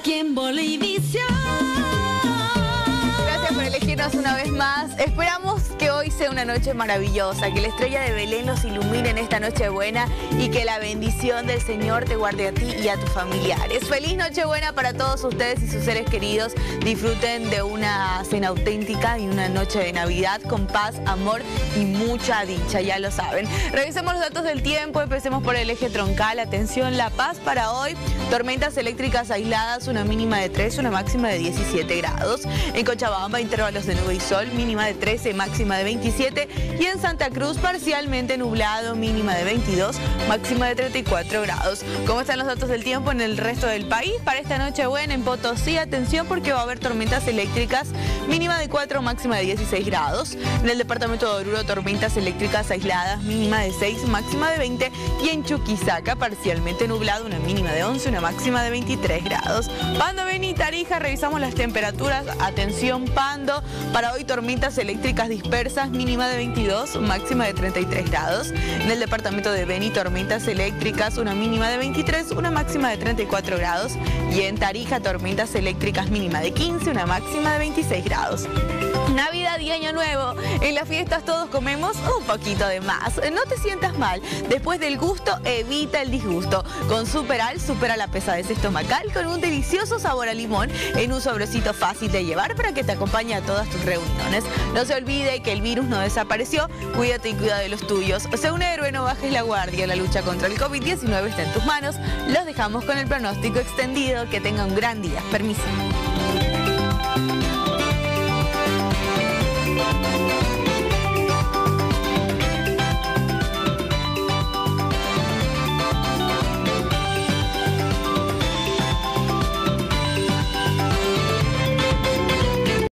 aquí en. Gracias por elegirnos una vez más. Esperamos que una noche maravillosa, que la estrella de Belén los ilumine en esta noche buena y que la bendición del Señor te guarde a ti y a tus familiares. Feliz noche buena para todos ustedes y sus seres queridos. Disfruten de una cena auténtica y una noche de Navidad con paz, amor y mucha dicha, ya lo saben. Revisemos los datos del tiempo, empecemos por el eje troncal. Atención, La Paz para hoy. Tormentas eléctricas aisladas, una mínima de 3, una máxima de 17 grados. En Cochabamba, intervalos de nube y sol, mínima de 13, máxima de 27. Y en Santa Cruz, parcialmente nublado, mínima de 22, máxima de 34 grados. ¿Cómo están los datos del tiempo en el resto del país? Para esta noche buena en Potosí, atención porque va a haber tormentas eléctricas, mínima de 4, máxima de 16 grados. En el departamento de Oruro, tormentas eléctricas aisladas, mínima de 6, máxima de 20. Y en Chuquisaca, parcialmente nublado, una mínima de 11, una máxima de 23 grados. Pando, Beni, Tarija, revisamos las temperaturas. Atención, Pando. Para hoy, tormentas eléctricas dispersas, mínima de 22, máxima de 33 grados. En el departamento de Beni, tormentas eléctricas, una mínima de 23, una máxima de 34 grados. Y en Tarija, tormentas eléctricas, mínima de 15, una máxima de 26 grados. Navidad y Año Nuevo. En las fiestas todos comemos un poquito de más. No te sientas mal. Después del gusto, evita el disgusto. Con Superal, supera la pesadez estomacal con un delicioso sabor a limón en un sobrecito fácil de llevar para que te acompañe a todas tus reuniones. No se olvide que el virus no desapareció. Cuídate y cuida de los tuyos. Sé un héroe, no bajes la guardia. La lucha contra el COVID-19 está en tus manos. Los dejamos con el pronóstico extendido. Que tenga un gran día. Permiso.